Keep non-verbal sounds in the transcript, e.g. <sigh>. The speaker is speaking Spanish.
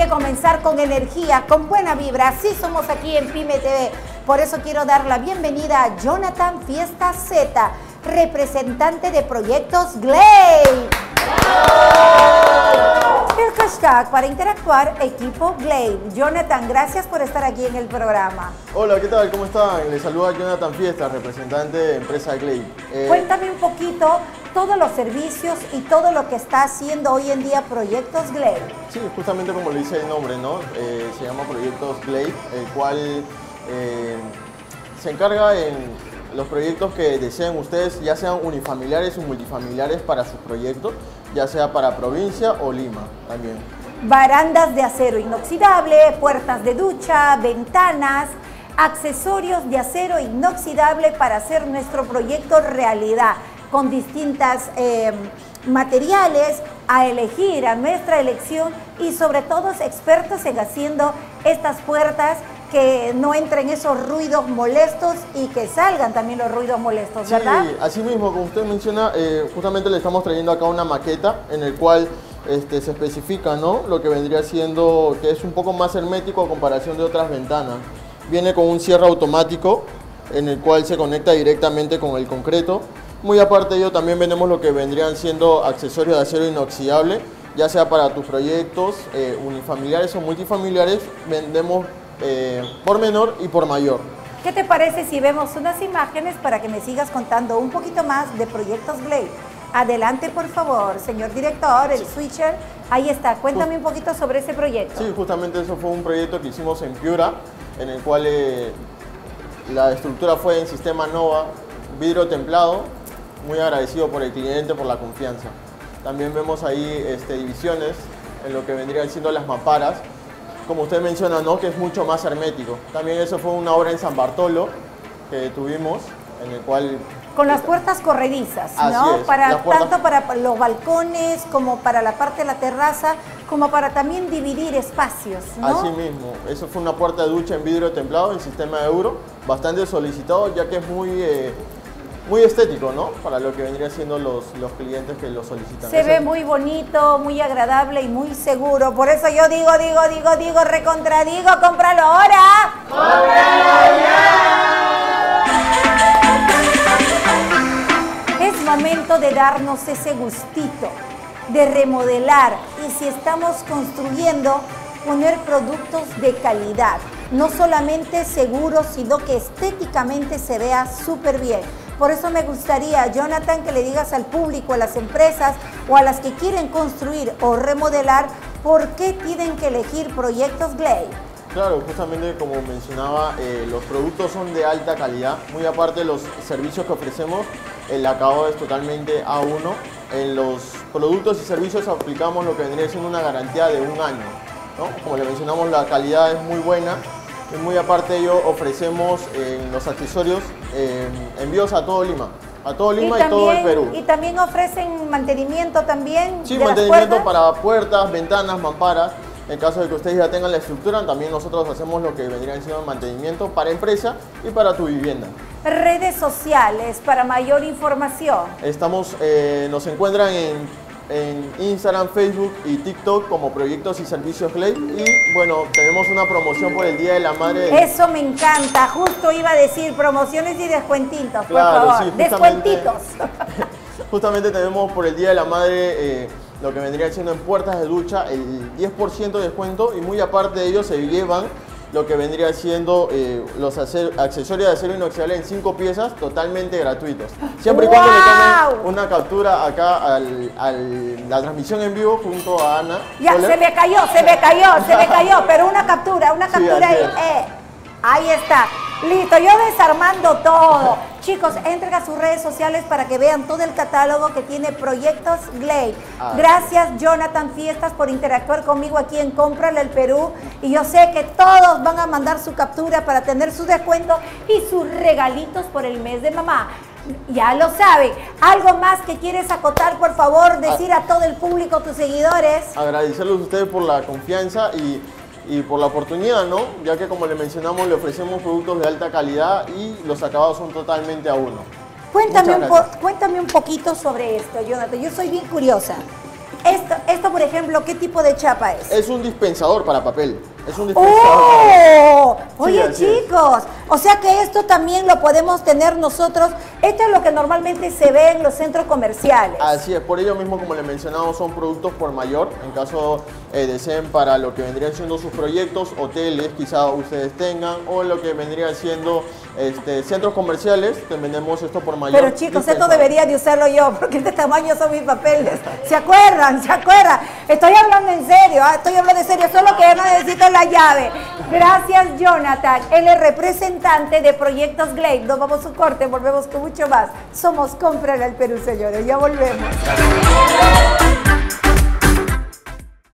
que comenzar con energía, con buena vibra. Así somos aquí en Pyme TV. Por eso quiero dar la bienvenida a Jonathan Fiesta Z, representante de proyectos Glade. Para interactuar, equipo Glade. Jonathan, gracias por estar aquí en el programa. Hola, ¿qué tal? ¿Cómo están? Les saluda Jonathan Fiesta, representante de empresa Glade. Eh, Cuéntame un poquito todos los servicios y todo lo que está haciendo hoy en día Proyectos Glade. Sí, justamente como le dice el nombre, ¿no? Eh, se llama Proyectos Glade, el cual eh, se encarga en los proyectos que deseen ustedes, ya sean unifamiliares o multifamiliares para sus proyectos, ya sea para provincia o Lima también. Barandas de acero inoxidable, puertas de ducha, ventanas, accesorios de acero inoxidable para hacer nuestro proyecto realidad con distintas eh, materiales a elegir, a nuestra elección y sobre todo expertos en haciendo estas puertas que no entren esos ruidos molestos y que salgan también los ruidos molestos, ¿verdad? Sí, así mismo, como usted menciona, eh, justamente le estamos trayendo acá una maqueta en el cual este, se especifica ¿no? lo que vendría siendo, que es un poco más hermético a comparación de otras ventanas. Viene con un cierre automático en el cual se conecta directamente con el concreto. Muy aparte de ello, también vendemos lo que vendrían siendo accesorios de acero inoxidable, ya sea para tus proyectos eh, unifamiliares o multifamiliares, vendemos eh, por menor y por mayor. ¿Qué te parece si vemos unas imágenes para que me sigas contando un poquito más de Proyectos Glade? Adelante, por favor, señor director, el switcher. Ahí está, cuéntame un poquito sobre ese proyecto. Sí, justamente eso fue un proyecto que hicimos en Piura, en el cual eh, la estructura fue en sistema NOVA, vidrio templado, muy agradecido por el cliente, por la confianza. También vemos ahí este, divisiones en lo que vendrían siendo las mamparas, como usted menciona, ¿no? que es mucho más hermético. También eso fue una obra en San Bartolo que tuvimos, en el cual... Con las puertas corredizas, ¿no? Para, Tanto para los balcones como para la parte de la terraza, como para también dividir espacios, ¿no? Así mismo. Eso fue una puerta de ducha en vidrio templado en sistema de euro, bastante solicitado ya que es muy... Eh, muy estético, ¿no? Para lo que vendrían siendo los, los clientes que lo solicitan. Se ve muy bonito, muy agradable y muy seguro. Por eso yo digo, digo, digo, digo, recontradigo, cómpralo ahora. ¡Cómpralo ya! De darnos ese gustito, de remodelar y si estamos construyendo, poner productos de calidad. No solamente seguros, sino que estéticamente se vea súper bien. Por eso me gustaría, Jonathan, que le digas al público, a las empresas o a las que quieren construir o remodelar, por qué tienen que elegir proyectos Glade. Claro, justamente como mencionaba, eh, los productos son de alta calidad. Muy aparte de los servicios que ofrecemos, el acabado es totalmente A1. En los productos y servicios aplicamos lo que vendría siendo una garantía de un año. Como le mencionamos, la calidad es muy buena y muy aparte de ello, ofrecemos en los accesorios envíos a todo Lima. A todo Lima y, todo el Perú. Y también ofrecen mantenimiento también. Sí, mantenimiento para puertas, ventanas, mamparas. En caso de que ustedes ya tengan la estructura, también nosotros hacemos lo que vendría siendo mantenimiento para empresa y para tu vivienda. Redes sociales para mayor información. Estamos, eh, nos encuentran en en Instagram, Facebook y TikTok como Proyectos y Servicios Play. Y bueno, tenemos una promoción por el Día de la Madre. Eso me encanta. Justo iba a decir promociones y descuentitos, por favor. Descuentitos. <laughs> justamente tenemos por el Día de la Madre eh, lo que vendría siendo en puertas de ducha el 10% de descuento y muy aparte de ello se llevan lo que vendría siendo eh, los accesorios de acero inoxidable en cinco piezas totalmente gratuitos. Siempre y cuando le tomen una captura acá a la transmisión en vivo junto a Ana. Ya, se me cayó, se me cayó, se me <laughs> cayó, pero una captura, una captura ahí. Eh, ahí está. Listo, yo desarmando todo. Chicos, entren a sus redes sociales para que vean todo el catálogo que tiene Proyectos Glade. Ah. Gracias, Jonathan Fiestas, por interactuar conmigo aquí en Cómprale el Perú. Y yo sé que todos van a mandar su captura para tener su descuento y sus regalitos por el mes de mamá. Ya lo saben. ¿Algo más que quieres acotar, por favor, decir a todo el público, tus seguidores? Agradecerles a ustedes por la confianza y y por la oportunidad, ¿no? Ya que como le mencionamos, le ofrecemos productos de alta calidad y los acabados son totalmente a uno. Cuéntame un, cuéntame un poquito sobre esto, Jonathan. Yo soy bien curiosa. Esto, esto, por ejemplo, ¿qué tipo de chapa es? Es un dispensador para papel. Es un ¡Oh! Oye, chicos, o sea que esto también lo podemos tener nosotros. Esto es lo que normalmente se ve en los centros comerciales. Así es, por ello mismo, como le mencionamos, son productos por mayor. En caso eh, deseen para lo que vendrían siendo sus proyectos, hoteles quizá ustedes tengan, o lo que vendría siendo este, centros comerciales, vendemos esto por mayor. Pero chicos, esto debería de usarlo yo, <laughs> porque este tamaño son mis papeles. ¿Se acuerdan? ¿Se acuerdan? Estoy hablando en serio, ¿ah? estoy hablando en serio, solo que yo necesito la llave. Gracias, Jonathan. Él es representante de Proyectos Glade. Nos vamos a un corte, volvemos con mucho más. Somos Compra el Perú, señores. Ya volvemos.